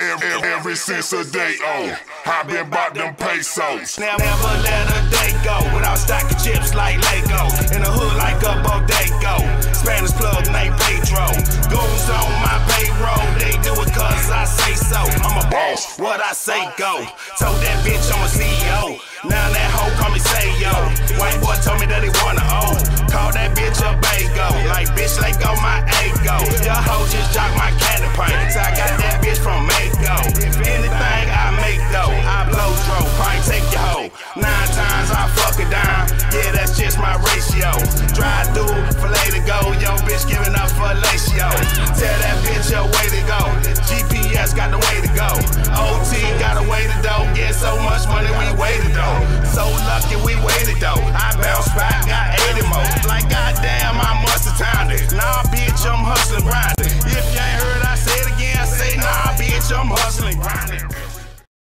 Every, every since a day old, I been about them pesos. Never, never let a day go without stacking chips like Lego. In the hood like a bodego. Spanish plug named Pedro. Goons on my payroll, they do it cause I say so. I'm a boss, what I say go. Told that bitch I'm a CEO. Just jock my paint. So I got that bitch from Mako. Anything I make though, I blow throw. Probably take your hoe. Nine times I fuck it down. Yeah, that's just my ratio. Drive through, fillet to go. Yo, bitch giving up for I'm hustling.